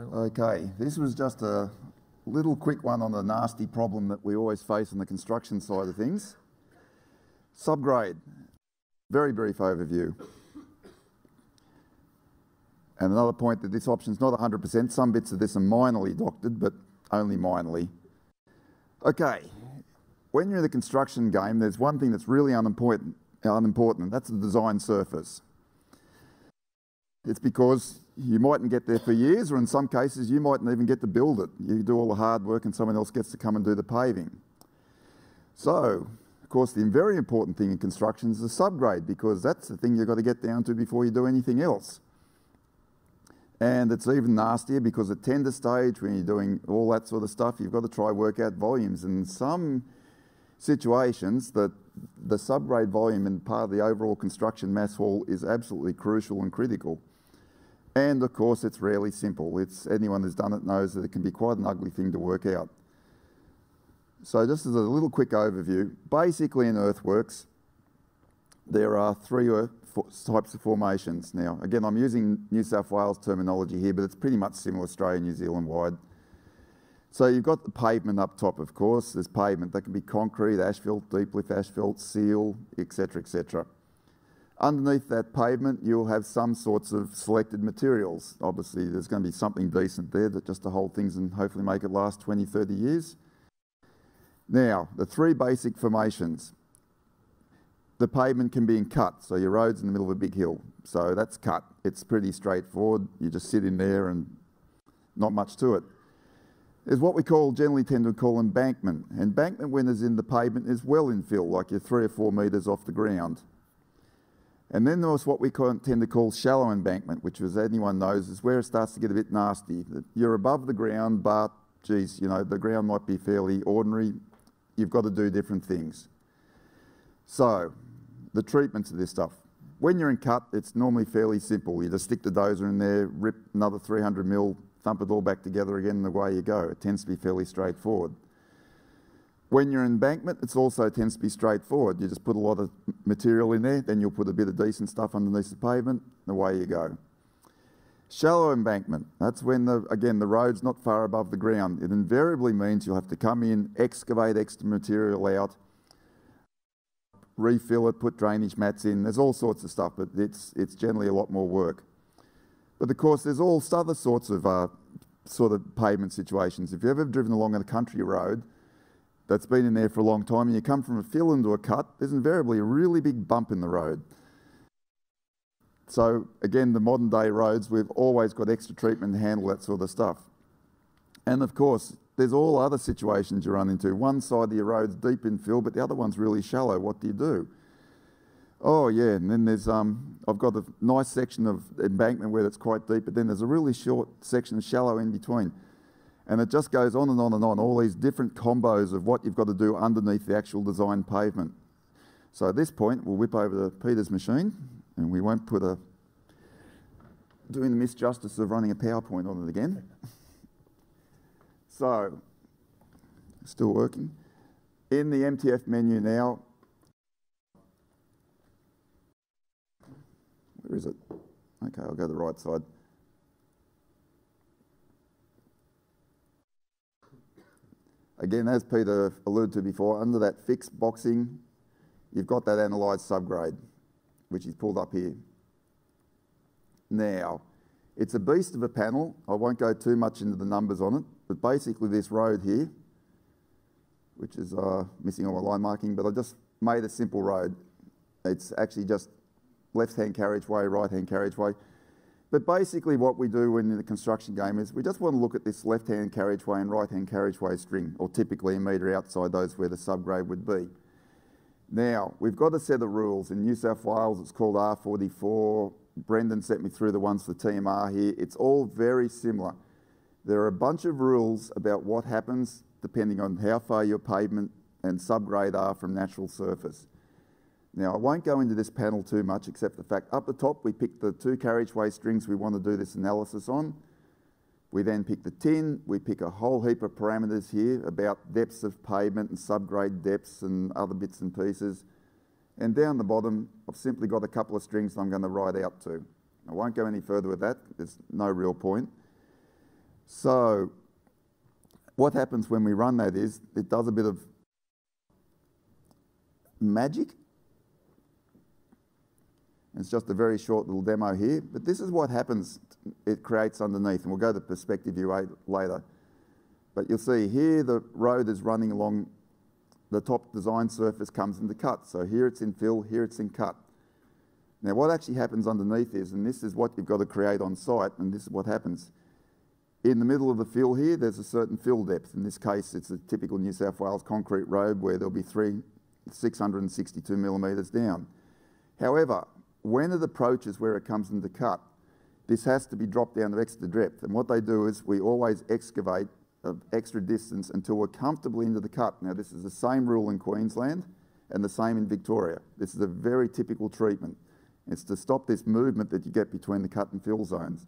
Okay, this was just a little quick one on the nasty problem that we always face on the construction side of things. Subgrade, very brief overview. And another point that this option is not 100%. Some bits of this are minorly doctored, but only minorly. Okay, when you're in the construction game, there's one thing that's really unimportant, unimportant and that's the design surface. It's because you mightn't get there for years, or in some cases, you mightn't even get to build it. You do all the hard work and someone else gets to come and do the paving. So, of course, the very important thing in construction is the subgrade because that's the thing you've got to get down to before you do anything else. And it's even nastier because at tender stage, when you're doing all that sort of stuff, you've got to try work out volumes. And some situations that the subgrade volume and part of the overall construction mass haul is absolutely crucial and critical. And of course, it's rarely simple. It's anyone who's done it knows that it can be quite an ugly thing to work out. So just as a little quick overview, basically in earthworks, there are three types of formations. Now, again, I'm using New South Wales terminology here, but it's pretty much similar Australia, New Zealand wide. So you've got the pavement up top, of course. There's pavement that can be concrete, asphalt, deep lift asphalt, seal, etc., etc. Underneath that pavement, you'll have some sorts of selected materials. Obviously, there's going to be something decent there that just to hold things and hopefully make it last 20, 30 years. Now, the three basic formations. The pavement can be in cut, so your road's in the middle of a big hill. So that's cut. It's pretty straightforward. You just sit in there and not much to it. There's what we call, generally tend to call embankment. Embankment when it's in the pavement is well infill, like you're three or four metres off the ground. And then there was what we tend to call shallow embankment, which, as anyone knows, is where it starts to get a bit nasty. You're above the ground, but geez, you know, the ground might be fairly ordinary. You've got to do different things. So, the treatments of this stuff. When you're in cut, it's normally fairly simple. You just stick the dozer in there, rip another 300 mil, thump it all back together again, and away you go. It tends to be fairly straightforward. When you're in embankment, it also tends to be straightforward. You just put a lot of material in there, then you'll put a bit of decent stuff underneath the pavement, and away you go. Shallow embankment, that's when, the, again, the road's not far above the ground. It invariably means you'll have to come in, excavate extra material out, refill it, put drainage mats in. There's all sorts of stuff, but it's, it's generally a lot more work. But of course, there's all other sorts of uh, sort of pavement situations. If you've ever driven along a country road, that's been in there for a long time and you come from a fill into a cut, there's invariably a really big bump in the road. So again, the modern day roads, we've always got extra treatment to handle that sort of stuff. And of course, there's all other situations you run into. One side of your road's deep in fill, but the other one's really shallow. What do you do? Oh yeah, and then there's um, I've got a nice section of embankment where it's quite deep, but then there's a really short section shallow in between. And it just goes on and on and on, all these different combos of what you've got to do underneath the actual design pavement. So at this point, we'll whip over to Peter's machine and we won't put a, doing the misjustice of running a PowerPoint on it again. so, still working. In the MTF menu now, where is it? Okay, I'll go to the right side. Again, as Peter alluded to before, under that fixed boxing, you've got that analysed subgrade, which is pulled up here. Now, it's a beast of a panel. I won't go too much into the numbers on it, but basically this road here, which is uh, missing all my line marking, but I just made a simple road. It's actually just left-hand carriageway, right-hand carriageway. But basically what we do in the construction game is we just want to look at this left-hand carriageway and right-hand carriageway string, or typically a metre outside those where the subgrade would be. Now, we've got a set of rules. In New South Wales, it's called R44. Brendan sent me through the ones for TMR here. It's all very similar. There are a bunch of rules about what happens depending on how far your pavement and subgrade are from natural surface. Now, I won't go into this panel too much, except the fact up the top we pick the two carriageway strings we want to do this analysis on. We then pick the tin, we pick a whole heap of parameters here about depths of pavement and subgrade depths and other bits and pieces. And down the bottom, I've simply got a couple of strings I'm going to write out to. I won't go any further with that, there's no real point. So what happens when we run that is it does a bit of magic. It's just a very short little demo here, but this is what happens, it creates underneath, and we'll go to perspective view later. But you'll see here the road is running along the top design surface comes into cut. So here it's in fill, here it's in cut. Now what actually happens underneath is, and this is what you've got to create on site, and this is what happens. In the middle of the fill here, there's a certain fill depth. In this case, it's a typical New South Wales concrete road where there'll be three, 662 millimetres down. However, when it approaches where it comes into cut, this has to be dropped down to extra depth. And what they do is we always excavate extra distance until we're comfortably into the cut. Now, this is the same rule in Queensland and the same in Victoria. This is a very typical treatment. It's to stop this movement that you get between the cut and fill zones.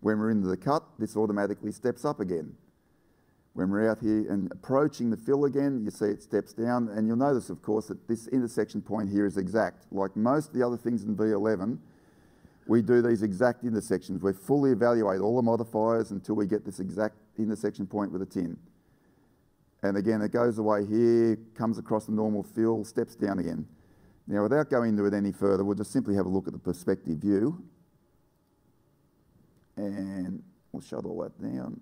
When we're into the cut, this automatically steps up again. When we're out here and approaching the fill again, you see it steps down, and you'll notice, of course, that this intersection point here is exact. Like most of the other things in V11, we do these exact intersections. We fully evaluate all the modifiers until we get this exact intersection point with a tin. And again, it goes away here, comes across the normal fill, steps down again. Now, without going into it any further, we'll just simply have a look at the perspective view. And we'll shut all that down.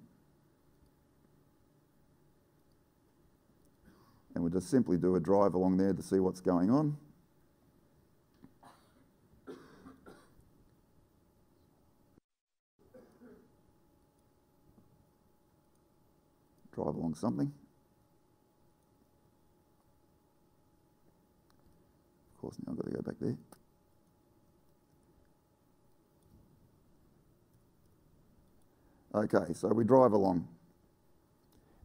And we'll just simply do a drive along there to see what's going on. Drive along something. Of course, now I've got to go back there. Okay, so we drive along.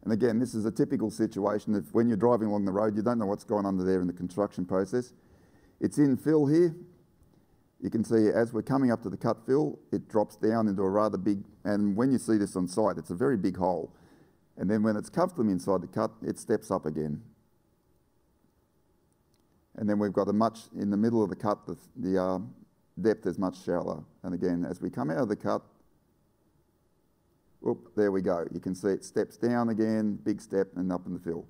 And again, this is a typical situation that when you're driving along the road, you don't know what's going on under there in the construction process. It's in fill here. You can see as we're coming up to the cut fill, it drops down into a rather big, and when you see this on site, it's a very big hole. And then when it's comfortably inside the cut, it steps up again. And then we've got a much, in the middle of the cut, the, the uh, depth is much shallower. And again, as we come out of the cut, whoop, there we go. You can see it steps down again, big step, and up in the fill.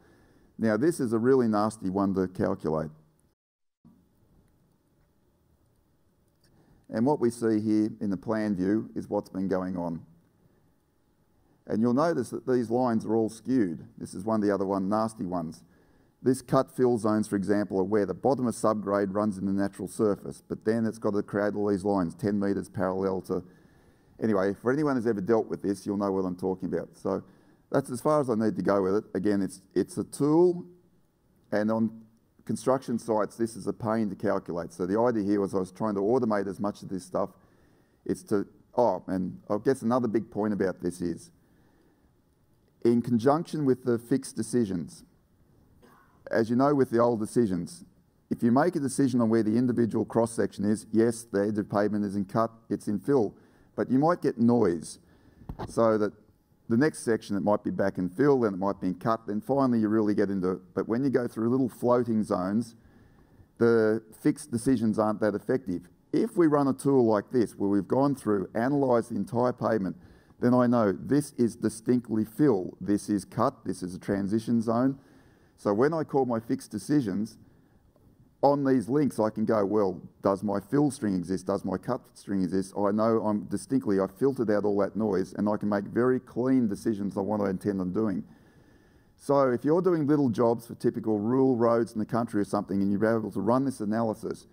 Now, this is a really nasty one to calculate. And what we see here in the plan view is what's been going on. And you'll notice that these lines are all skewed. This is one of the other one nasty ones. This cut fill zones, for example, are where the bottom of subgrade runs in the natural surface, but then it's got to create all these lines 10 metres parallel to. Anyway, for anyone who's ever dealt with this, you'll know what I'm talking about. So that's as far as I need to go with it. Again, it's, it's a tool, and on construction sites, this is a pain to calculate. So the idea here was I was trying to automate as much of this stuff. It's to, oh, and I guess another big point about this is in conjunction with the fixed decisions. As you know with the old decisions, if you make a decision on where the individual cross section is, yes, the edge of pavement is in cut, it's in fill, but you might get noise so that the next section it might be back and fill, then it might be in cut, then finally you really get into it. But when you go through little floating zones, the fixed decisions aren't that effective. If we run a tool like this, where we've gone through, analysed the entire pavement, then I know this is distinctly fill, this is cut, this is a transition zone. So when I call my fixed decisions, on these links I can go, well, does my fill string exist? Does my cut string exist? I know I'm distinctly, I've filtered out all that noise and I can make very clean decisions on what I intend on doing. So if you're doing little jobs for typical rural roads in the country or something and you're able to run this analysis,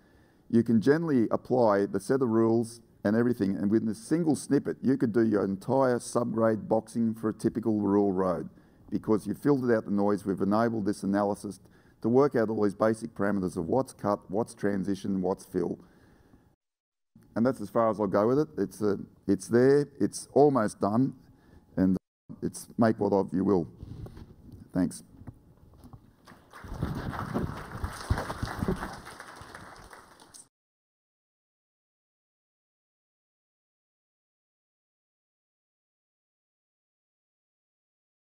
you can generally apply the set of rules and everything. And with a single snippet, you could do your entire subgrade boxing for a typical rural road because you filtered out the noise. We've enabled this analysis to work out all these basic parameters of what's cut, what's transition, what's fill. And that's as far as I'll go with it. It's, a, it's there, it's almost done, and uh, it's make what of you will. Thanks.